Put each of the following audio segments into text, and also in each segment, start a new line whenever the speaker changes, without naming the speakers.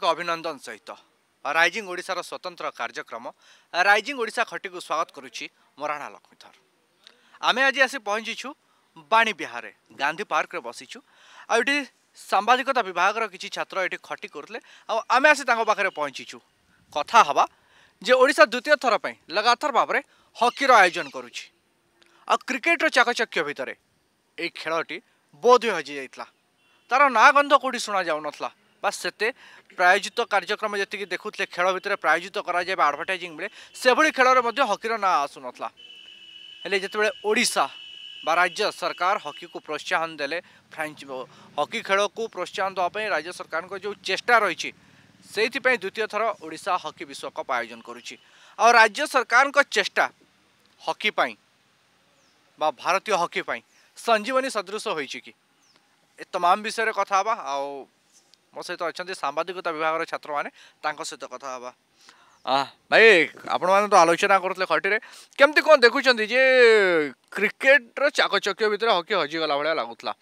ହାର୍ଦ୍ଦିକ ଅଭିନନ୍ଦନ ସହିତ ରାଇଜିଂ ଓଡ଼ିଶାର ସ୍ୱତନ୍ତ୍ର କାର୍ଯ୍ୟକ୍ରମ ରାଇଜିଂ ଓଡ଼ିଶା ଖଟିକୁ ସ୍ୱାଗତ କରୁଛି ମରାଣା ଲକ୍ଷ୍ମୀଧର ଆମେ ଆଜି ଆସି ପହଞ୍ଚିଛୁ ବାଣୀ ବିହାରରେ ଗାନ୍ଧୀ ପାର୍କରେ ବସିଛୁ ଆଉ ଏଠି ସାମ୍ବାଦିକତା ବିଭାଗର କିଛି ଛାତ୍ର ଏଠି ଖଟି କରୁଥିଲେ ଆଉ ଆମେ ଆସି ତାଙ୍କ ପାଖରେ ପହଞ୍ଚିଛୁ କଥା ହେବା ଯେ ଓଡ଼ିଶା ଦ୍ୱିତୀୟ ଥର ପାଇଁ ଲଗାତାର ଭାବରେ ହକିର ଆୟୋଜନ କରୁଛି ଆଉ କ୍ରିକେଟର ଚାକଚକ୍ୟ ଭିତରେ ଏହି ଖେଳଟି ବୋଧ ହଜିଯାଇଥିଲା ତା'ର ନାଁ ଗନ୍ଧ କେଉଁଠି ଶୁଣାଯାଉନଥିଲା बस प्रायोजित कार्यक्रम जी देखु खेल भितर प्रायोजित करडभटाइज मिले से भाई खेल में हकीर ना आसुन हेले ओडा व राज्य सरकार हकी को प्रोत्साहन दे हकी खेल को प्रोत्साहन देवाई राज्य सरकार को जो चेष्टा रही से द्वितीय थर ओा हकी विश्वकप आयोजन कर राज्य सरकार चेष्टा हकी भारतीय हकी संजीवनी सदृश हो तमाम विषय कथा आ ମୋ ସହିତ ଅଛନ୍ତି ସାମ୍ବାଦିକତା ବିଭାଗର ଛାତ୍ରମାନେ ତାଙ୍କ ସହିତ କଥା ହେବା ଭାଇ ଆପଣମାନେ ତ ଆଲୋଚନା କରୁଥିଲେ ଖଟିରେ କେମିତି କ'ଣ ଦେଖୁଛନ୍ତି ଯେ କ୍ରିକେଟର ଚାକଚକ୍ୟ ଭିତରେ ହକି ହଜିଗଲା ଭଳିଆ ଲାଗୁଥିଲା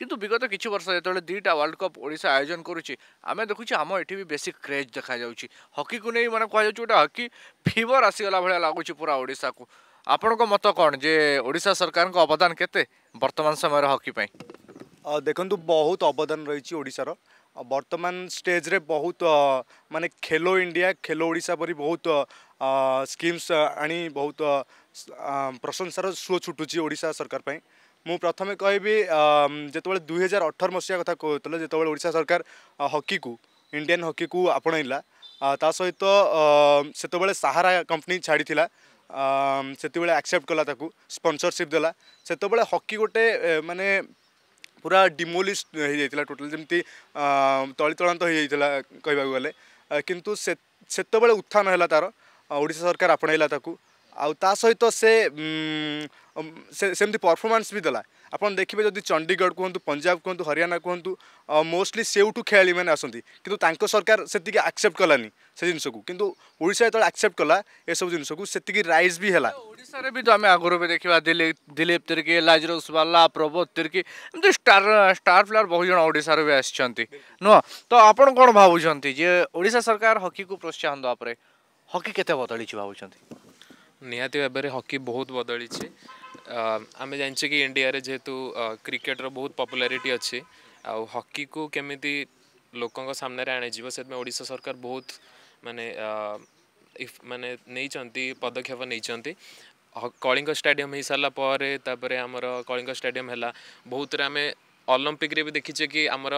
କିନ୍ତୁ ବିଗତ କିଛି ବର୍ଷ ଯେତେବେଳେ ଦୁଇଟା ୱାର୍ଲଡ଼ କପ୍ ଓଡ଼ିଶା ଆୟୋଜନ କରୁଛି ଆମେ ଦେଖୁଛୁ ଆମ ଏଠି ବି ବେଶୀ କ୍ରେଜ୍ ଦେଖାଯାଉଛି ହକିକୁ ନେଇ ମାନେ କୁହାଯାଉଛି ଗୋଟେ ହକି ଫିଭର ଆସିଗଲା ଭଳିଆ ଲାଗୁଛି ପୁରା ଓଡ଼ିଶାକୁ ଆପଣଙ୍କ ମତ କ'ଣ ଯେ ଓଡ଼ିଶା ସରକାରଙ୍କ ଅବଦାନ କେତେ ବର୍ତ୍ତମାନ ସମୟର ହକି ପାଇଁ
ଦେଖନ୍ତୁ ବହୁତ ଅବଦାନ ରହିଛି ଓଡ଼ିଶାର અ વર્તમાન સ્ટેજ રે બહુત મને ખેલો ઇન્ડિયા ખેલો ઓડિશા પર બહુત સ્કીમ્સ આણી બહુત પ્રશંસા ર સો છૂટુચી ઓડિશા સરકાર પર હું પ્રથમ કહી બી જેતબળે 2018 વર્ષયા કથા કોતલે જેતબળે ઓડિશા સરકાર हॉकी કુ ઇન્ડિયન हॉकी કુ અપણઈલા તા સહિત તો સેતબળે સહાયા કંપની છાડી થીલા સેતબળે એક્સેપ્ટ કલા તાકુ સ્પોન્સરશિપ દેલા સેતબળે हॉकी ગોટે મને ପୁରା ଡିମୋଲିସ୍ ହୋଇଯାଇଥିଲା ଟୋଟାଲ୍ ଯେମିତି ତଳିତଳାନ୍ତ ହୋଇଯାଇଥିଲା କହିବାକୁ ଗଲେ କିନ୍ତୁ ସେ ସେତେବେଳେ ଉତ୍ଥାନ ହେଲା ତା'ର ଓଡ଼ିଶା ସରକାର ଆପଣେଇଲା ତାକୁ ଆଉ ତା ସହିତ ସେ ସେମିତି ପରଫର୍ମାନ୍ସ ବି ଦେଲା আপনার দেখবে যদি চণ্ডীগড় কুহতু পঞ্জাব কুহতু হরিয়ানা কুহতু মোস্টলি সেউঠু খেয়ালি মানে
আসতে কিন্তু তাঁর সরকার সেটিকি আকসেপ্ট কলানি সে জিনিসক কিন্তু ওড়শা যেত আকসেপ্ট কলা এসব জিনিসক সেটিকি রাইজ বি হল ওড়শার বি আমি আগর বি দেখা দিলীপ দিলীপ তির্কি লাজ রসবাল্লা প্রবোধ তির্কি এমনি স্টার স্টার প্লেয়ার বহু জন
ওড়শার বি আসছেন নুহ তো আপনার কোণ ভাবুন যে ওড়শা সরকার হকি কু প্রোৎসাহন দেওয়া পরে হকি কেতে বদলিছি ভাবুন নিহতি ভাবে হকি বহুত বদলিছে आम जान कि इंडिया जेहेतु क्रिकेट रोत पपुलारी अच्छी आकी को कमी लोकन आड़शा सरकार बहुत मानने इफ नहीं पदक्षेप नहीं कलिंग स्टाडियम हो सारापर तापर आम कलिंग स्टाडियम है बहुत आम अलंपिक भी देखीचे कि आमर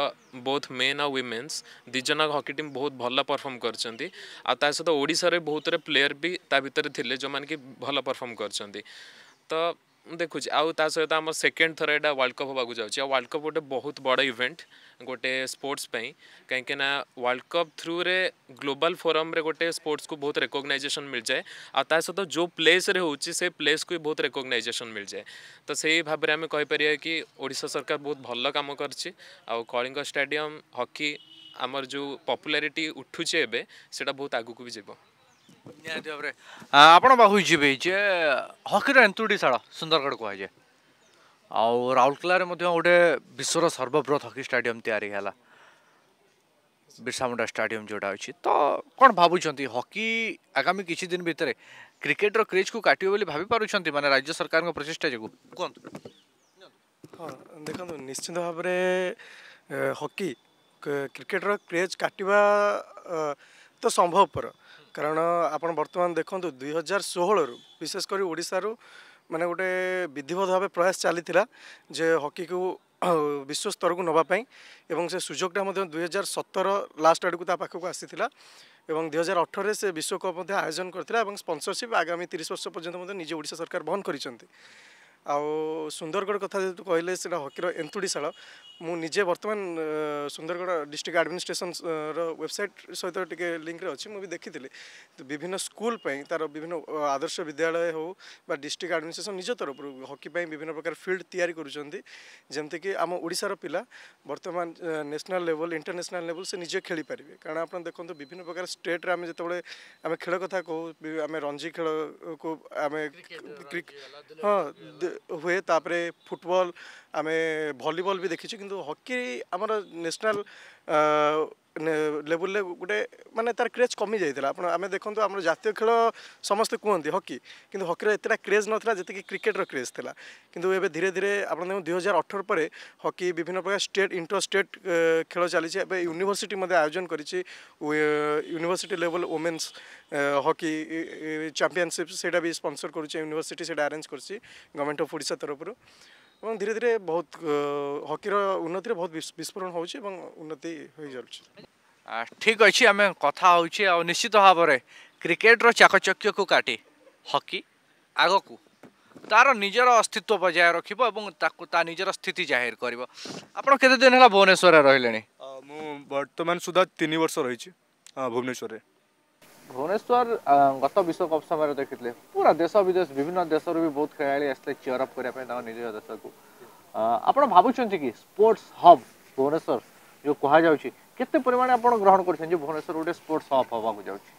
बोथ मेन आ वुमेन्स दिजन हॉकी टीम बहुत भल परफर्म कर सहित ओडार बहुत प्लेयर भी ताकि जो मैंने भल परफर्म कर देखुच आ आम सेकेंड थर यहाँ वर्ल्ड कप हाँ जाऊँच वर्ल्ड कप गोटे बहुत बड़ इवेंट गोटे स्पोर्ट्स कहीं वर्ल्ड कप थ्रू रे ग्लोबल फोरम रे गोटे स्पोर्ट्स को बहुत रेकग्नइजेसन मिल जाए आ सहित जो प्लेस रे से प्लेस को बहुत रेकग्नइजेसन मिल जाए तो से ही भाव में आम कहीपर कि ओडा सरकार बहुत भल कम कर स्टाडियम हकी आमर जो पपुलारीटी उठू से बहुत
आगक भी जब ଆପଣଙ୍କ ପାଖକୁ ଯିବି ଯେ ହକିର ଏନ୍ତୁଡ଼ି ଶାଳ ସୁନ୍ଦରଗଡ଼ କୁହାଯାଏ ଆଉ ରାଉରକେଲାରେ ମଧ୍ୟ ଗୋଟେ ବିଶ୍ୱର ସର୍ବବୃହତ ହକି ଷ୍ଟାଡିୟମ୍ ତିଆରି ହେଲା ବିର୍ସା ମୁଣ୍ଡା ଷ୍ଟାଡିୟମ୍ ଯେଉଁଟା ଅଛି ତ କ'ଣ ଭାବୁଛନ୍ତି ହକି ଆଗାମୀ କିଛି ଦିନ ଭିତରେ କ୍ରିକେଟର କ୍ରେଜ୍କୁ କାଟିବ ବୋଲି ଭାବିପାରୁଛନ୍ତି ମାନେ ରାଜ୍ୟ ସରକାରଙ୍କ ପ୍ରଚେଷ୍ଟା ଯୋଗୁଁ କୁହନ୍ତୁ
ହଁ ଦେଖନ୍ତୁ ନିଶ୍ଚିତ ଭାବରେ ହକି କ୍ରିକେଟର କ୍ରେଜ୍ କାଟିବା ତ ସମ୍ଭବପର କାରଣ ଆପଣ ବର୍ତ୍ତମାନ ଦେଖନ୍ତୁ ଦୁଇ ହଜାର ଷୋହଳରୁ ବିଶେଷ କରି ଓଡ଼ିଶାରୁ ମାନେ ଗୋଟେ ବିଧିବଦ୍ଧ ଭାବେ ପ୍ରୟାସ ଚାଲିଥିଲା ଯେ ହକିକୁ ବିଶ୍ୱ ସ୍ତରକୁ ନେବା ପାଇଁ ଏବଂ ସେ ସୁଯୋଗଟା ମଧ୍ୟ ଦୁଇହଜାର ସତର ଲାଷ୍ଟ ଆଡ଼କୁ ତା ପାଖକୁ ଆସିଥିଲା ଏବଂ ଦୁଇହଜାର ଅଠରରେ ସେ ବିଶ୍ୱକପ୍ ମଧ୍ୟ ଆୟୋଜନ କରିଥିଲା ଏବଂ ସ୍ପନ୍ସରସିପ୍ ଆଗାମୀ ତିରିଶ ବର୍ଷ ପର୍ଯ୍ୟନ୍ତ ମଧ୍ୟ ନିଜେ ଓଡ଼ିଶା ସରକାର ବନ୍ଦ କରିଛନ୍ତି ଆଉ ସୁନ୍ଦରଗଡ଼ କଥା ଯେହେତୁ କହିଲେ ସେଇଟା ହକିର ଏନ୍ତୁଡ଼ିଶାଳ ମୁଁ ନିଜେ ବର୍ତ୍ତମାନ ସୁନ୍ଦରଗଡ଼ ଡିଷ୍ଟ୍ରିକ୍ଟ ଆଡ଼ମିନିଷ୍ଟ୍ରେସନର ୱେବସାଇଟ୍ ସହିତ ଟିକେ ଲିଙ୍କରେ ଅଛି ମୁଁ ବି ଦେଖିଥିଲି ବିଭିନ୍ନ ସ୍କୁଲ ପାଇଁ ତା'ର ବିଭିନ୍ନ ଆଦର୍ଶ ବିଦ୍ୟାଳୟ ହେଉ ବା ଡିଷ୍ଟ୍ରିକ୍ଟ ଆଡ଼ମିନିଷ୍ଟ୍ରେସନ ନିଜ ତରଫରୁ ହକି ପାଇଁ ବିଭିନ୍ନ ପ୍ରକାର ଫିଲ୍ଡ ତିଆରି କରୁଛନ୍ତି ଯେମିତିକି ଆମ ଓଡ଼ିଶାର ପିଲା ବର୍ତ୍ତମାନ ନ୍ୟାସନାଲ ଲେଭଲ ଇଣ୍ଟରନ୍ୟାସନାଲ ଲେଭଲ ସେ ନିଜେ ଖେଳିପାରିବେ କାରଣ ଆପଣ ଦେଖନ୍ତୁ ବିଭିନ୍ନ ପ୍ରକାର ଷ୍ଟେଟ୍ରେ ଆମେ ଯେତେବେଳେ ଆମେ ଖେଳ କଥା କହୁ ଆମେ ରଞ୍ଜି ଖେଳକୁ ଆମେ ହଁ ହୁଏ ତାପରେ ଫୁଟବଲ ଆମେ ଭଲିବଲ ବି ଦେଖିଛୁ କିନ୍ତୁ ହକି ଆମର ନ୍ୟାସନାଲ୍ ଲେବୁଲରେ ଗୋଟେ ମାନେ ତାର କ୍ରେଜ୍ କମି ଯାଇଥିଲା ଆପଣ ଆମେ ଦେଖନ୍ତୁ ଆମର ଜାତୀୟ ଖେଳ ସମସ୍ତେ କୁହନ୍ତି ହକି କିନ୍ତୁ ହକିର ଏତେଟା କ୍ରେଜ୍ ନଥିଲା ଯେତିକି କ୍ରିକେଟ୍ର କ୍ରେଜ୍ ଥିଲା କିନ୍ତୁ ଏବେ ଧୀରେ ଧୀରେ ଆପଣ ଦେଖନ୍ତୁ ଦୁଇ ହଜାର ଅଠର ପରେ ହକି ବିଭିନ୍ନ ପ୍ରକାର ଷ୍ଟେଟ୍ ଇଣ୍ଟର ଷ୍ଟେଟ୍ ଖେଳ ଚାଲିଛି ଏବେ ୟୁନିଭର୍ସିଟି ମଧ୍ୟ ଆୟୋଜନ କରିଛି university level women's hockey championship ସେଇଟା ବି ସ୍ପନ୍ସର୍ କରୁଛି ୟୁନିଭର୍ସିଟି ସେଇଟା ଆରେଞ୍ଜ କରୁଛି ଗଭର୍ଣ୍ଣମେଣ୍ଟ ଅଫ୍ ଓଡ଼ିଶା ତରଫରୁ एवं धीरे धीरे बहुत हकिर
उन्नति बहुत विस्फोर उन्नति ठिक अहिले आम कथाहु निश्चित भावना क्रिकेट को चाकचक्यको काटि हकि को तार निजर अस्तित्व बजाएर ए निजर स्थिति जाहेर आउँ कति होला भुवनेश्वर रहे म बर्तमान सुधातिर्ष
रहे ভুবনেশ্বর গত বিশ্বকপ সময় দেখিলে পুরা দেশ বিদেশ
বিভিন্ন দেশর বি বহুত খেলাড়ি আসলে চিয়র অপ করা তাঁর নিজ দেশকু আপনার ভাবুচ্ছেন কি স্পোর্টস হব ভুবনেশ্বর যে কুহযাচ্ছে কেতে পরিমাণে আপনার গ্রহণ করছেন যে ভুবনেশ্বর গোটে স্পোর্টস হব হওয়া যাচ্ছে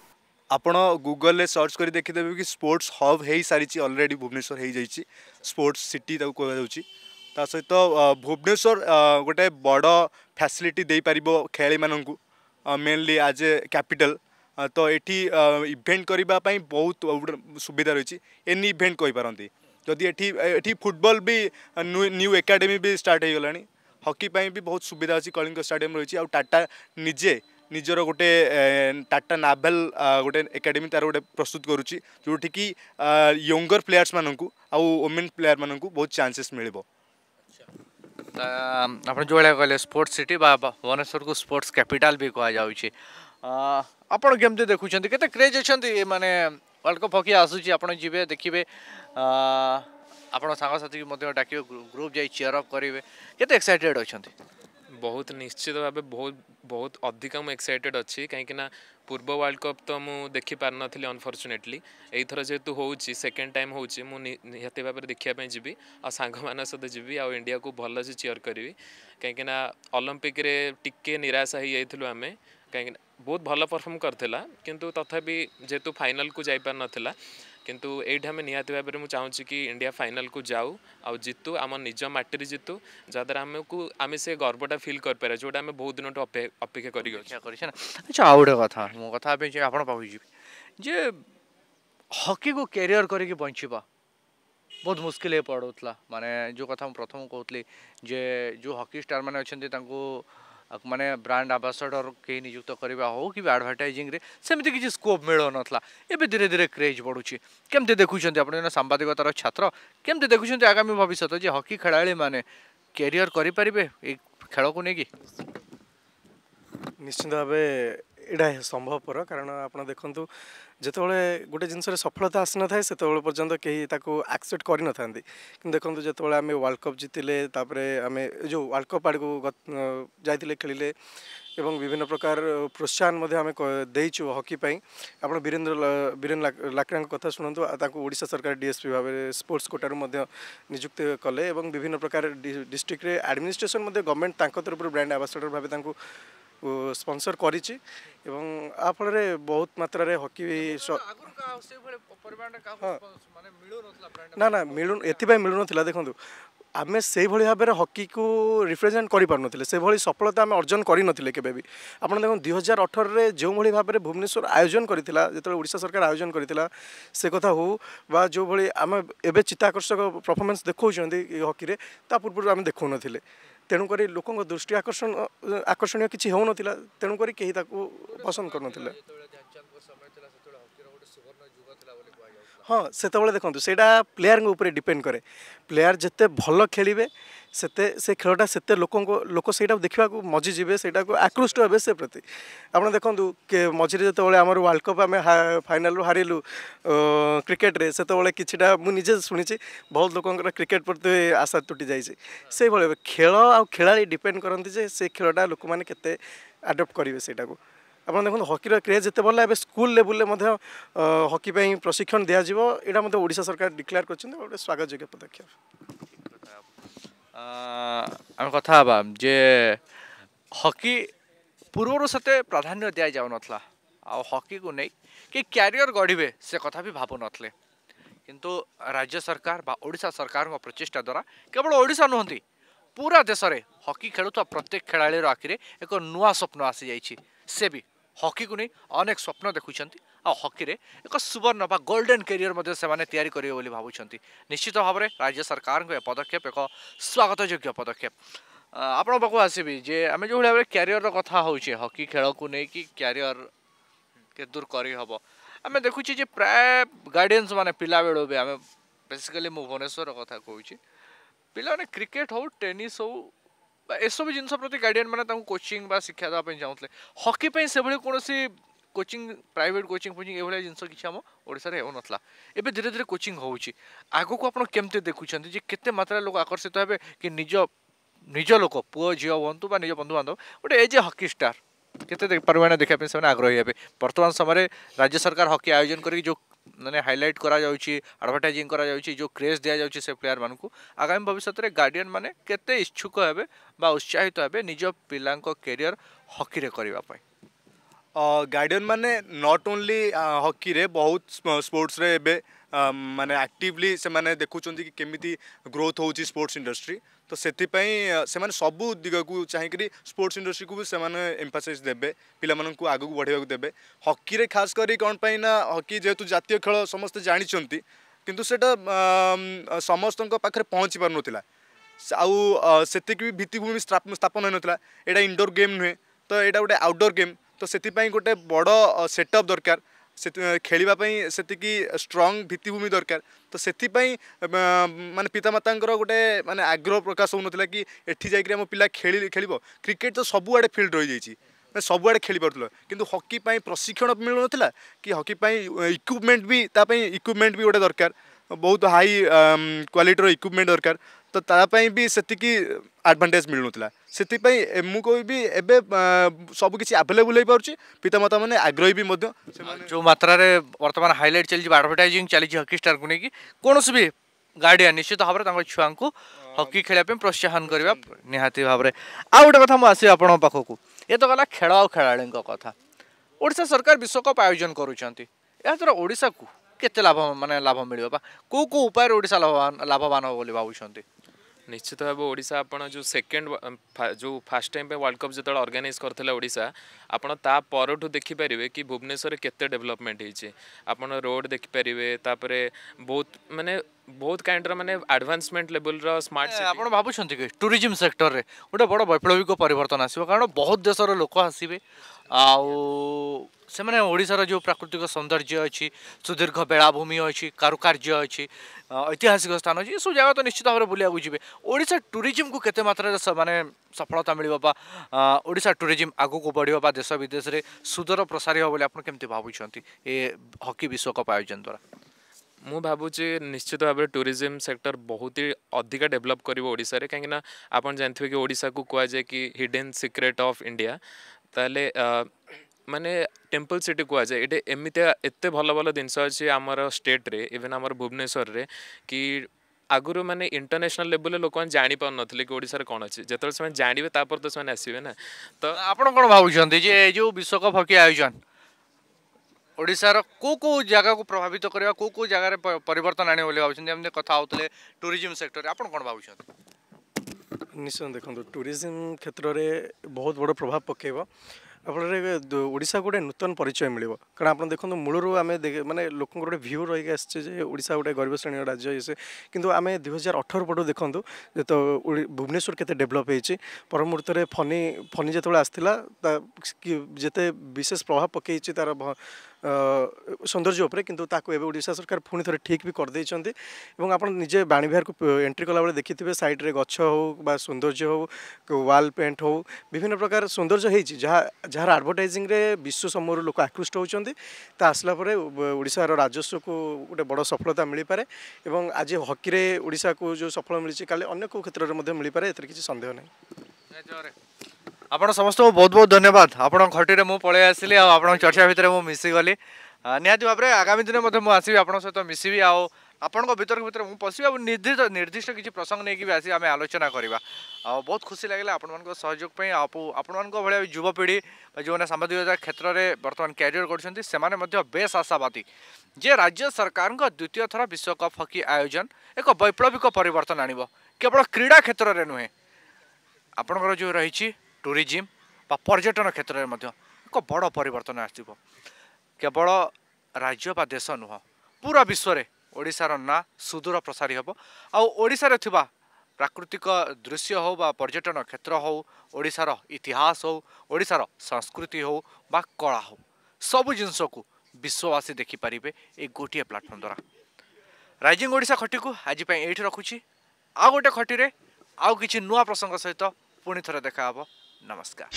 ଆପଣ
ଗୁଗଲରେ ସର୍ଚ୍ଚ କରି ଦେଖିଦେବେ କି ସ୍ପୋର୍ଟସ୍ ହବ୍ ହେଇସାରିଛି ଅଲରେଡ଼ି ଭୁବନେଶ୍ୱର ହେଇଯାଇଛି ସ୍ପୋର୍ଟସ୍ ସିଟି ତାକୁ କୁହାଯାଉଛି ତା ସହିତ ଭୁବନେଶ୍ୱର ଗୋଟେ ବଡ଼ ଫ୍ୟାସିଲିଟି ଦେଇପାରିବ ଖେଳାଳିମାନଙ୍କୁ ମେନ୍ଲି ଆଜ୍ ଏ କ୍ୟାପିଟାଲ୍ ତ ଏଠି ଇଭେଣ୍ଟ କରିବା ପାଇଁ ବହୁତ ସୁବିଧା ରହିଛି ଏନି ଇଭେଣ୍ଟ କହିପାରନ୍ତି ଯଦି ଏଠି ଏଠି ଫୁଟବଲ ବି ନ୍ୟୁ ଏକାଡେମୀ ବି ଷ୍ଟାର୍ଟ ହୋଇଗଲାଣି ହକି ପାଇଁ ବି ବହୁତ ସୁବିଧା ଅଛି କଳିଙ୍ଗ ଷ୍ଟାଡ଼ିୟମ୍ ରହିଛି ଆଉ ଟାଟା ନିଜେ ନିଜର ଗୋଟେ ଟାଟା ନାଭେଲ ଗୋଟେ ଏକାଡେମୀ ତାର ଗୋଟେ ପ୍ରସ୍ତୁତ କରୁଛି ଯେଉଁଠିକି ୟଙ୍ଗର ପ୍ଲେୟାର୍ସମାନଙ୍କୁ ଆଉ ଓମେନ୍ ପ୍ଲେୟାର୍ମାନଙ୍କୁ ବହୁତ ଚାନ୍ସେସ୍ ମିଳିବ
ଆପଣ ଯେଉଁଭଳିଆ କହିଲେ ସ୍ପୋର୍ଟସ୍ ସିଟି ବା ଭୁବନେଶ୍ୱରକୁ ସ୍ପୋର୍ଟସ୍ କ୍ୟାପିଟାଲ ବି କୁହାଯାଉଛି ଆପଣ କେମିତି ଦେଖୁଛନ୍ତି କେତେ କ୍ରେଜ୍ ଅଛନ୍ତି ମାନେ ୱାର୍ଲଡ଼ କପ୍ ହକି ଆସୁଛି ଆପଣ ଯିବେ ଦେଖିବେ ଆପଣ ସାଙ୍ଗସାଥିକୁ ମଧ୍ୟ ଡାକିବେ ଗ୍ରୁପ୍ ଯାଇ ଚେୟାର ଅପ୍ କରିବେ କେତେ ଏକ୍ସାଇଟେଡ଼୍ ଅଛନ୍ତି
ବହୁତ ନିଶ୍ଚିତ ଭାବେ ବହୁତ ବହୁତ ଅଧିକା ମୁଁ ଏକ୍ସାଇଟେଡ଼୍ ଅଛି କାହିଁକିନା ପୂର୍ବ ୱାର୍ଲଡ଼ କପ୍ ତ ମୁଁ ଦେଖିପାରିନଥିଲି ଅନଫର୍ଚୁନେଟଲି ଏଇଥର ଯେହେତୁ ହେଉଛି ସେକେଣ୍ଡ ଟାଇମ୍ ହେଉଛି ମୁଁ ନିହାତି ଭାବରେ ଦେଖିବା ପାଇଁ ଯିବି ଆଉ ସାଙ୍ଗମାନଙ୍କ ସହିତ ଯିବି ଆଉ ଇଣ୍ଡିଆକୁ ଭଲସେ ଚିୟର୍ କରିବି କାହିଁକିନା ଅଲିମ୍ପିକ୍ରେ ଟିକିଏ ନିରାଶ ହେଇଯାଇଥିଲୁ ଆମେ कहीं बहुत भल परफर्म करता तथापि जेहेतु फाइनाल को जापार ना कितु ये आम निहत भाव में चाहूँ कि इंडिया फाइनाल को जाऊ आउ जितु आम निज मटी जितु जहाद्वारा आम
को आम से गर्वटा फिल कर पार जो बहुत दिन अपेक्षा कर अच्छा आउ गए कथ मो कथी आप हकी को कैरियर कर बचा बहुत मुस्किल पड़ा माने जो कथा प्रथम कहली जे जो हकी स्टार मैंने ମାନେ ବ୍ରାଣ୍ଡ ଆମ୍ବାସଡ଼ର କେହି ନିଯୁକ୍ତ କରିବା ହେଉ କିମ୍ବା ଆଡ଼ଭର୍ଟାଇଜିଂରେ ସେମିତି କିଛି ସ୍କୋପ୍ ମିଳୁନଥିଲା ଏବେ ଧୀରେ ଧୀରେ କ୍ରେଜ୍ ବଢ଼ୁଛି କେମିତି ଦେଖୁଛନ୍ତି ଆପଣ ଜଣେ ସାମ୍ବାଦିକତାର ଛାତ୍ର କେମିତି ଦେଖୁଛନ୍ତି ଆଗାମୀ ଭବିଷ୍ୟତ ଯେ ହକି ଖେଳାଳିମାନେ କ୍ୟାରିୟର କରିପାରିବେ ଏଇ ଖେଳକୁ ନେଇକି
ନିଶ୍ଚିନ୍ତ ଭାବେ ଏଇଟା ସମ୍ଭବପର କାରଣ ଆପଣ ଦେଖନ୍ତୁ ଯେତେବେଳେ ଗୋଟେ ଜିନିଷରେ ସଫଳତା ଆସିନଥାଏ ସେତେବେଳେ ପର୍ଯ୍ୟନ୍ତ କେହି ତାକୁ ଆକ୍ସେପ୍ଟ କରିନଥାନ୍ତି କିନ୍ତୁ ଦେଖନ୍ତୁ ଯେତେବେଳେ ଆମେ ୱାର୍ଲଡ଼ କପ୍ ଜିତିଲେ ତାପରେ ଆମେ ଯେଉଁ ୱାର୍ଲଡ଼ କପ୍ ଆଡ଼କୁ ଯାଇଥିଲେ ଖେଳିଲେ ଏବଂ ବିଭିନ୍ନ ପ୍ରକାର ପ୍ରୋତ୍ସାହନ ମଧ୍ୟ ଆମେ ଦେଇଛୁ ହକି ପାଇଁ ଆପଣ ବୀରେନ୍ଦ୍ର ବୀରେନ ଲାକ୍ରାଙ୍କ କଥା ଶୁଣନ୍ତୁ ତାଙ୍କୁ ଓଡ଼ିଶା ସରକାର ଡିଏସ୍ପି ଭାବରେ ସ୍ପୋର୍ଟସ୍ କୋଟାରୁ ମଧ୍ୟ ନିଯୁକ୍ତି କଲେ ଏବଂ ବିଭିନ୍ନ ପ୍ରକାର ଡିଷ୍ଟ୍ରିକ୍ଟରେ ଆଡ଼ମିନିଷ୍ଟ୍ରେସନ୍ ମଧ୍ୟ ଗଭର୍ଣ୍ଣମେଣ୍ଟ ତାଙ୍କ ତରଫରୁ ବ୍ରାଣ୍ଡ ଆମ୍ବାସଡ଼ର ଭାବେ ତାଙ୍କୁ স্পন্সর করেছি এবং আ ফলে বহুত মাত্রার হকি না না মিলু এথিপাই মিলু নথিলা দেখন্তু ଆମେ ସେଇଭଳି ଭାବରେ ହକିକୁ ରିପ୍ରେଜେଣ୍ଟ କରିପାରୁନଥିଲେ ସେଭଳି ସଫଳତା ଆମେ ଅର୍ଜନ କରିନଥିଲେ କେବେ ବି ଆପଣ ଦେଖନ୍ତୁ ଦୁଇ ହଜାର ଅଠରରେ ଯେଉଁଭଳି ଭାବରେ ଭୁବନେଶ୍ୱର ଆୟୋଜନ କରିଥିଲା ଯେତେବେଳେ ଓଡ଼ିଶା ସରକାର ଆୟୋଜନ କରିଥିଲା ସେ କଥା ହେଉ ବା ଯେଉଁଭଳି ଆମେ ଏବେ ଚିତ୍ତାକର୍ଷକ ପରଫର୍ମାନ୍ସ ଦେଖାଉଛନ୍ତି ହକିରେ ତା ପୂର୍ବରୁ ଆମେ ଦେଖାଉନଥିଲେ ତେଣୁକରି ଲୋକଙ୍କ ଦୃଷ୍ଟି ଆକର୍ଷଣ ଆକର୍ଷଣୀୟ କିଛି ହେଉନଥିଲା ତେଣୁକରି କେହି ତାକୁ ପସନ୍ଦ କରୁନଥିଲେ ହଁ ସେତେବେଳେ ଦେଖନ୍ତୁ ସେଇଟା ପ୍ଲେୟାରଙ୍କ ଉପରେ ଡିପେଣ୍ଡ କରେ ପ୍ଲେୟାର ଯେତେ ଭଲ ଖେଳିବେ ସେତେ ସେ ଖେଳଟା ସେତେ ଲୋକଙ୍କ ଲୋକ ସେଇଟାକୁ ଦେଖିବାକୁ ମଜିଯିବେ ସେଇଟାକୁ ଆକୃଷ୍ଟ ହେବେ ସେ ପ୍ରତି ଆପଣ ଦେଖନ୍ତୁ ମଝିରେ ଯେତେବେଳେ ଆମର ୱାର୍ଲଡ଼ କପ୍ ଆମେ ଫାଇନାଲରୁ ହାରିଲୁ କ୍ରିକେଟରେ ସେତେବେଳେ କିଛିଟା ମୁଁ ନିଜେ ଶୁଣିଛି ବହୁତ ଲୋକଙ୍କର କ୍ରିକେଟ ପ୍ରତି ଆଶା ତୁଟି ଯାଇଛି ସେଇଭଳି ଖେଳ ଆଉ ଖେଳାଳି ଡିପେଣ୍ଡ କରନ୍ତି ଯେ ସେ ଖେଳଟା ଲୋକମାନେ କେତେ ଆଡ଼ପ୍ଟ କରିବେ ସେଇଟାକୁ ଆପଣ ଦେଖନ୍ତୁ ହକିର କ୍ରେଜ୍ ଯେତେ ବଢ଼ିଲା ଏବେ ସ୍କୁଲ ଲେବୁଲରେ ମଧ୍ୟ ହକି ପାଇଁ ପ୍ରଶିକ୍ଷଣ ଦିଆଯିବ ଏଇଟା ମଧ୍ୟ ଓଡ଼ିଶା ସରକାର ଡିକ୍ଲେୟାର କରିଛନ୍ତି ଗୋଟେ ସ୍ୱାଗତଯୋଗ୍ୟ ପଦକ୍ଷେପ
ଆମେ କଥା ହେବା ଯେ ହକି ପୂର୍ବରୁ ସେତେ ପ୍ରାଧାନ୍ୟ ଦିଆଯାଉନଥିଲା ଆଉ ହକିକୁ ନେଇ କି କ୍ୟାରିୟର ଗଢ଼ିବେ ସେ କଥା ବି ଭାବୁନଥିଲେ କିନ୍ତୁ ରାଜ୍ୟ ସରକାର ବା ଓଡ଼ିଶା ସରକାରଙ୍କ ପ୍ରଚେଷ୍ଟା ଦ୍ୱାରା କେବଳ ଓଡ଼ିଶା ନୁହନ୍ତି ପୁରା ଦେଶରେ ହକି ଖେଳୁଥିବା ପ୍ରତ୍ୟେକ ଖେଳାଳିର ଆଖିରେ ଏକ ନୂଆ ସ୍ୱପ୍ନ ଆସିଯାଇଛି ସେ ବି ହକିକୁ ନେଇ ଅନେକ ସ୍ୱପ୍ନ ଦେଖୁଛନ୍ତି ଆଉ ହକିରେ ଏକ ସୁବର୍ଣ୍ଣ ବା ଗୋଲ୍ଡେନ୍ କ୍ୟାରିୟର ମଧ୍ୟ ସେମାନେ ତିଆରି କରିବେ ବୋଲି ଭାବୁଛନ୍ତି ନିଶ୍ଚିତ ଭାବରେ ରାଜ୍ୟ ସରକାରଙ୍କ ଏ ପଦକ୍ଷେପ ଏକ ସ୍ୱାଗତଯୋଗ୍ୟ ପଦକ୍ଷେପ ଆପଣଙ୍କ ପାଖକୁ ଆସିବି ଯେ ଆମେ ଯେଉଁଭଳି ଭାବରେ କ୍ୟାରିୟରର କଥା ହେଉଛେ ହକି ଖେଳକୁ ନେଇକି କ୍ୟାରିୟର କେତେ ଦୂର କରିହେବ ଆମେ ଦେଖୁଛେ ଯେ ପ୍ରାୟ ଗାର୍ଡ଼ିଆନ୍ସ ମାନେ ପିଲାବେଳୁ ବି ଆମେ ବେସିକାଲି ମୁଁ ଭୁବନେଶ୍ୱର କଥା କହୁଛି ପିଲାମାନେ କ୍ରିକେଟ୍ ହେଉ ଟେନିସ୍ ହେଉ ଏସବୁ ଜିନିଷ ପ୍ରତି ଗାର୍ଡ଼ିଆନ୍ମାନେ ତାଙ୍କୁ କୋଚିଂ ବା ଶିକ୍ଷା ଦେବା ପାଇଁ ଚାହୁଁଥିଲେ ହକି ପାଇଁ ସେଭଳି କୌଣସି କୋଚିଂ ପ୍ରାଇଭେଟ୍ କୋଚିଂ ଫୋଚିଂ ଏଭଳିଆ ଜିନିଷ କିଛି ଆମ ଓଡ଼ିଶାରେ ହେଉନଥିଲା ଏବେ ଧୀରେ ଧୀରେ କୋଚିଂ ହେଉଛି ଆଗକୁ ଆପଣ କେମିତି ଦେଖୁଛନ୍ତି ଯେ କେତେ ମାତ୍ରାରେ ଲୋକ ଆକର୍ଷିତ ହେବେ କି ନିଜ ନିଜ ଲୋକ ପୁଅ ଝିଅ ହୁଅନ୍ତୁ ବା ନିଜ ବନ୍ଧୁବାନ୍ଧବ ଗୋଟେ ଏଜ୍ ଏ ହକି ଷ୍ଟାର୍ କେତେ ପରିମାଣରେ ଦେଖିବା ପାଇଁ ସେମାନେ ଆଗ୍ରହୀ ହେବେ ବର୍ତ୍ତମାନ ସମୟରେ ରାଜ୍ୟ ସରକାର ହକି ଆୟୋଜନ କରିକି ଯେଉଁ ମାନେ ହାଇଲାଇଟ୍ କରାଯାଉଛି ଆଡ଼ଭର୍ଟାଇଜିଂ କରାଯାଉଛି ଯେଉଁ କ୍ରେଜ୍ ଦିଆଯାଉଛି ସେ ପ୍ଲେୟାରମାନଙ୍କୁ ଆଗାମୀ ଭବିଷ୍ୟତରେ ଗାର୍ଡ଼ିଆନ୍ ମାନେ କେତେ ଇଚ୍ଛୁକ ହେବେ ବା ଉତ୍ସାହିତ ହେବେ ନିଜ ପିଲାଙ୍କ କ୍ୟାରିୟର ହକିରେ କରିବା ପାଇଁ
ଗାର୍ଡ଼ିଆନ୍ ମାନେ ନଟ୍ ଓନ୍ଲି ହକିରେ ବହୁତ ସ୍ପୋର୍ଟସରେ ଏବେ ମାନେ ଆକ୍ଟିଭଲି ସେମାନେ ଦେଖୁଛନ୍ତି କି କେମିତି ଗ୍ରୋଥ୍ ହେଉଛି ସ୍ପୋର୍ଟସ୍ ଇଣ୍ଡଷ୍ଟ୍ରି ତ ସେଥିପାଇଁ ସେମାନେ ସବୁ ଦିଗକୁ ଚାହିଁକରି ସ୍ପୋର୍ଟସ୍ ଇଣ୍ଡଷ୍ଟ୍ରିକୁ ବି ସେମାନେ ଏମ୍ଫାସାଇଜ୍ ଦେବେ ପିଲାମାନଙ୍କୁ ଆଗକୁ ବଢ଼ିବାକୁ ଦେବେ ହକିରେ ଖାସ କରି କ'ଣ ପାଇଁ ନା ହକି ଯେହେତୁ ଜାତୀୟ ଖେଳ ସମସ୍ତେ ଜାଣିଛନ୍ତି କିନ୍ତୁ ସେଇଟା ସମସ୍ତଙ୍କ ପାଖରେ ପହଞ୍ଚି ପାରୁନଥିଲା ଆଉ ସେତିକି ବି ଭିତ୍ତିଭୂମି ସ୍ଥାପନ ହୋଇନଥିଲା ଏଇଟା ଇନଡୋର୍ ଗେମ୍ ନୁହେଁ ତ ଏଇଟା ଗୋଟେ ଆଉଟଡୋର୍ ଗେମ୍ ତ ସେଥିପାଇଁ ଗୋଟେ ବଡ଼ ସେଟଅପ୍ ଦରକାର ଖେଳିବା ପାଇଁ ସେତିକି ଷ୍ଟ୍ରଙ୍ଗ ଭିତ୍ତିଭୂମି ଦରକାର ତ ସେଥିପାଇଁ ମାନେ ପିତାମାତାଙ୍କର ଗୋଟେ ମାନେ ଆଗ୍ରହ ପ୍ରକାଶ ହେଉନଥିଲା କି ଏଠି ଯାଇକରି ଆମ ପିଲା ଖେଳି ଖେଳିବ କ୍ରିକେଟ୍ ତ ସବୁଆଡ଼େ ଫିଲ୍ଡ ରହିଯାଇଛି ମାନେ ସବୁଆଡ଼େ ଖେଳିପାରୁଥିଲା କିନ୍ତୁ ହକି ପାଇଁ ପ୍ରଶିକ୍ଷଣ ମିଳୁନଥିଲା କି ହକି ପାଇଁ ଇକ୍ୟୁପମେଣ୍ଟ ବି ତା ପାଇଁ ଇକ୍ୟୁପମେଣ୍ଟ ବି ଗୋଟେ ଦରକାର ବହୁତ ହାଇ କ୍ୱାଲିଟିର ଇକ୍ୱିପମେଣ୍ଟ ଦରକାର ତ ତା ପାଇଁ ବି ସେତିକି ଆଡ଼ଭାଣ୍ଟେଜ୍ ମିଳୁନଥିଲା ସେଥିପାଇଁ ମୁଁ କହିବି ଏବେ ସବୁକିଛି ଆଭେଲେବୁଲ୍ ହୋଇପାରୁଛି ପିତାମାତାମାନେ ଆଗ୍ରହୀ ବି ମଧ୍ୟ
ଯେଉଁ ମାତ୍ରାରେ ବର୍ତ୍ତମାନ ହାଇଲାଇଟ୍ ଚାଲିଛି ଆଡ଼ଭର୍ଟାଇଜିଂ ଚାଲିଛି ହକି ଷ୍ଟାର୍କୁ ନେଇକି କୌଣସି ବି ଗାର୍ଡ଼ିଆନ୍ ନିଶ୍ଚିତ ଭାବରେ ତାଙ୍କ ଛୁଆଙ୍କୁ ହକି ଖେଳିବା ପାଇଁ ପ୍ରୋତ୍ସାହନ କରିବା ନିହାତି ଭାବରେ ଆଉ ଗୋଟେ କଥା ମୁଁ ଆସିବି ଆପଣଙ୍କ ପାଖକୁ ଏ ତ ଗଲା ଖେଳ ଆଉ ଖେଳାଳିଙ୍କ କଥା ଓଡ଼ିଶା ସରକାର ବିଶ୍ୱକପ୍ ଆୟୋଜନ କରୁଛନ୍ତି ଏହାଦ୍ୱାରା ଓଡ଼ିଶାକୁ କେତେ ଲାଭ ମାନେ ଲାଭ ମିଳିବ ବା କେଉଁ କେଉଁ ଉପାୟରେ ଓଡ଼ିଶା ଲାଭବାନ ଲାଭବାନ ହେବ ବୋଲି ଭାବୁଛନ୍ତି
ନିଶ୍ଚିତ ଭାବେ ଓଡ଼ିଶା ଆପଣ ଯେଉଁ ସେକେଣ୍ଡ ଯେଉଁ ଫାର୍ଷ୍ଟ ଟାଇମ୍ ପାଇଁ ୱାର୍ଲଡ଼ କପ୍ ଯେତେବେଳେ ଅର୍ଗାନାଇଜ୍ କରିଥିଲା ଓଡ଼ିଶା ଆପଣ ତା ପରଠୁ ଦେଖିପାରିବେ କି ଭୁବନେଶ୍ୱରରେ କେତେ ଡେଭଲପମେଣ୍ଟ ହେଇଛି ଆପଣ ରୋଡ଼ ଦେଖିପାରିବେ ତାପରେ ବହୁତ ମାନେ ବହୁତ କାଇଣ୍ଡର ମାନେ ଆଡ଼ଭାନ୍ସମେଣ୍ଟ ଲେବୁଲର ସ୍ମାର୍ଟ
ଆପଣ ଭାବୁଛନ୍ତି କି ଟୁରିଜିମ୍ ସେକ୍ଟରରେ ଗୋଟେ ବଡ଼ ବୈପ୍ଳବିକ ପରିବର୍ତ୍ତନ ଆସିବ କାରଣ ବହୁତ ଦେଶର ଲୋକ ଆସିବେ ଆଉ ସେମାନେ ଓଡ଼ିଶାର ଯେଉଁ ପ୍ରାକୃତିକ ସୌନ୍ଦର୍ଯ୍ୟ ଅଛି ସୁଦୀର୍ଘ ବେଳାଭୂମି ଅଛି କାରୁକାର୍ଯ୍ୟ ଅଛି ଐତିହାସିକ ସ୍ଥାନ ଅଛି ଏସବୁ ଜାଗା ତ ନିଶ୍ଚିତ ଭାବରେ ବୁଲିବାକୁ ଯିବେ ଓଡ଼ିଶା ଟୁରିଜିମ୍କୁ କେତେ ମାତ୍ରାରେ ସେମାନେ ସଫଳତା ମିଳିବ ବା ଓଡ଼ିଶା ଟୁରିଜିମ୍ ଆଗକୁ ବଢ଼ିବ ବା ଦେଶ ବିଦେଶରେ ସୁଦୂର ପ୍ରସାରୀ ହେବ ବୋଲି ଆପଣ କେମିତି ଭାବୁଛନ୍ତି ଏ ହକି ବିଶ୍ୱକପ୍ ଆୟୋଜନ ଦ୍ୱାରା
ମୁଁ ଭାବୁଛି ନିଶ୍ଚିତ ଭାବରେ ଟୁରିଜିମ୍ ସେକ୍ଟର ବହୁତ ହି ଅଧିକା ଡେଭଲପ୍ କରିବ ଓଡ଼ିଶାରେ କାହିଁକିନା ଆପଣ ଜାଣିଥିବେ କି ଓଡ଼ିଶାକୁ କୁହାଯାଏ କି ହିଡେନ୍ ସିକ୍ରେଟ୍ ଅଫ୍ ଇଣ୍ଡିଆ ତାହେଲେ ମାନେ ଟେମ୍ପଲ୍ ସିଟି କୁହାଯାଏ ଏଠି ଏମିତିଆ ଏତେ ଭଲ ଭଲ ଜିନିଷ ଅଛି ଆମର ଷ୍ଟେଟ୍ରେ ଇଭେନ୍ ଆମର ଭୁବନେଶ୍ୱରରେ କି ଆଗରୁ ମାନେ ଇଣ୍ଟରନ୍ୟାସନାଲ୍ ଲେଭେଲ୍ରେ ଲୋକମାନେ ଜାଣିପାରୁନଥିଲେ କି ଓଡ଼ିଶାରେ କ'ଣ ଅଛି ଯେତେବେଳେ ସେମାନେ ଜାଣିବେ ତାପରେ ତ ସେମାନେ ଆସିବେ ନା ତ
ଆପଣ କ'ଣ ଭାବୁଛନ୍ତି ଯେ ଏଇ ଯେଉଁ ବିଶ୍ୱକପ ହକି ଆୟୋଜନ ଓଡ଼ିଶାର କେଉଁ କେଉଁ ଜାଗାକୁ ପ୍ରଭାବିତ କରିବା କେଉଁ କେଉଁ ଜାଗାରେ ପରିବର୍ତ୍ତନ ଆଣିବ ବୋଲି ଭାବୁଛନ୍ତି ଏମିତି କଥା ହେଉଥିଲେ ଟୁରିଜିମ୍ ସେକ୍ଟରରେ ଆପଣ କ'ଣ ଭାବୁଛନ୍ତି
ନିଶ୍ଚୟ ଦେଖନ୍ତୁ ଟୁରିଜିମ୍ କ୍ଷେତ୍ରରେ ବହୁତ ବଡ଼ ପ୍ରଭାବ ପକାଇବ ଫଳରେ ଓଡ଼ିଶା ଗୋଟେ ନୂତନ ପରିଚୟ ମିଳିବ କାରଣ ଆପଣ ଦେଖନ୍ତୁ ମୂଳରୁ ଆମେ ମାନେ ଲୋକଙ୍କର ଗୋଟେ ଭ୍ୟୁ ରହିକି ଆସିଛେ ଯେ ଓଡ଼ିଶା ଗୋଟେ ଗରିବ ଶ୍ରେଣୀର ରାଜ୍ୟ ହେଇଛି କିନ୍ତୁ ଆମେ ଦୁଇ ହଜାର ଅଠର ପଟୁ ଦେଖନ୍ତୁ ଯେତ ଭୁବନେଶ୍ୱର କେତେ ଡେଭଲପ୍ ହେଇଛି ପର ମୁହୂର୍ତ୍ତରେ ଫନି ଫନି ଯେତେବେଳେ ଆସିଥିଲା ତା ଯେତେ ବିଶେଷ ପ୍ରଭାବ ପକାଇଛି ତା'ର ସୌନ୍ଦର୍ଯ୍ୟ ଉପରେ କିନ୍ତୁ ତାକୁ ଏବେ ଓଡ଼ିଶା ସରକାର ପୁଣି ଥରେ ଠିକ୍ ବି କରିଦେଇଛନ୍ତି ଏବଂ ଆପଣ ନିଜେ ବାଣୀ ବିହାରକୁ ଏଣ୍ଟ୍ରି କଲାବେଳେ ଦେଖିଥିବେ ସାଇଡ଼୍ରେ ଗଛ ହେଉ ବା ସୌନ୍ଦର୍ଯ୍ୟ ହେଉ ୱାଲ୍ ପେଣ୍ଟ ହେଉ ବିଭିନ୍ନ ପ୍ରକାର ସୌନ୍ଦର୍ଯ୍ୟ ହେଇଛି ଯାହା ଯାହାର ଆଡ଼ଭର୍ଟାଇଜିଂରେ ବିଶ୍ୱ ସମୂହରୁ ଲୋକ ଆକୃଷ୍ଟ ହେଉଛନ୍ତି ତା ଆସିଲା ପରେ ଓଡ଼ିଶାର ରାଜସ୍ୱକୁ ଗୋଟେ ବଡ଼ ସଫଳତା ମିଳିପାରେ ଏବଂ ଆଜି ହକିରେ ଓଡ଼ିଶାକୁ ଯେଉଁ ସଫଳ ମିଳିଛି କାଲି ଅନ୍ୟ କେଉଁ କ୍ଷେତ୍ରରେ ମଧ୍ୟ ମିଳିପାରେ ଏଥିରେ କିଛି ସନ୍ଦେହ ନାହିଁ
ଆପଣ ସମସ୍ତଙ୍କୁ ବହୁତ ବହୁତ ଧନ୍ୟବାଦ ଆପଣଙ୍କ ଖଟିରେ ମୁଁ ପଳେଇ ଆସିଲି ଆଉ ଆପଣଙ୍କ ଚର୍ଚ୍ଚା ଭିତରେ ମୁଁ ମିଶିଗଲି ନିହାତି ଭାବରେ ଆଗାମୀ ଦିନେ ମଧ୍ୟ ମୁଁ ଆସିବି ଆପଣଙ୍କ ସହିତ ମିଶିବି ଆଉ ଆପଣଙ୍କ ଭିତରକୁ ଭିତରେ ମୁଁ ପଶିବି ଆଉ ନିର୍ଦ୍ଦିଷ୍ଟ ନିର୍ଦ୍ଦିଷ୍ଟ କିଛି ପ୍ରସଙ୍ଗ ନେଇକି ବି ଆସି ଆମେ ଆଲୋଚନା କରିବା ଆଉ ବହୁତ ଖୁସି ଲାଗିଲା ଆପଣମାନଙ୍କ ସହଯୋଗ ପାଇଁ ଆପଣମାନଙ୍କ ଭଳିଆ ଯୁବପିଢ଼ି ଯେଉଁମାନେ ସାମ୍ବାଦିକତା କ୍ଷେତ୍ରରେ ବର୍ତ୍ତମାନ କ୍ୟାରିୟର କରୁଛନ୍ତି ସେମାନେ ମଧ୍ୟ ବେଶ୍ ଆଶାବାଦୀ ଯେ ରାଜ୍ୟ ସରକାରଙ୍କ ଦ୍ୱିତୀୟ ଥର ବିଶ୍ୱକପ୍ ହକି ଆୟୋଜନ ଏକ ବୈପ୍ଳବିକ ପରିବର୍ତ୍ତନ ଆଣିବ କେବଳ କ୍ରୀଡ଼ା କ୍ଷେତ୍ରରେ ନୁହେଁ ଆପଣଙ୍କର ଯେଉଁ ରହିଛି ଟୁରିଜିମ୍ ବା ପର୍ଯ୍ୟଟନ କ୍ଷେତ୍ରରେ ମଧ୍ୟ ଏକ ବଡ଼ ପରିବର୍ତ୍ତନ ଆସିବ କେବଳ ରାଜ୍ୟ ବା ଦେଶ ନୁହଁ ପୁରା ବିଶ୍ୱରେ ଓଡ଼ିଶାର ନାଁ ସୁଦୂର ପ୍ରସାରୀ ହେବ ଆଉ ଓଡ଼ିଶାରେ ଥିବା ପ୍ରାକୃତିକ ଦୃଶ୍ୟ ହେଉ ବା ପର୍ଯ୍ୟଟନ କ୍ଷେତ୍ର ହେଉ ଓଡ଼ିଶାର ଇତିହାସ ହେଉ ଓଡ଼ିଶାର ସଂସ୍କୃତି ହେଉ ବା କଳା ହେଉ ସବୁ ଜିନିଷକୁ ବିଶ୍ୱବାସୀ ଦେଖିପାରିବେ ଏଇ ଗୋଟିଏ ପ୍ଲାଟଫର୍ମ ଦ୍ୱାରା ରାଇଜିଂ ଓଡ଼ିଶା ଖଟିକୁ ଆଜି ପାଇଁ ଏଇଠି ରଖୁଛି ଆଉ ଗୋଟେ ଖଟିରେ ଆଉ କିଛି ନୂଆ ପ୍ରସଙ୍ଗ ସହିତ ପୁଣି ଥରେ ଦେଖାହେବ नमस्कार